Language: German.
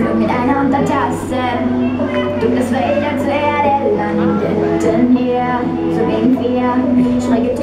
Tasse mit einer Untertasse. Durch das Wälder zu Erde landeten wir, so gingen wir, schräge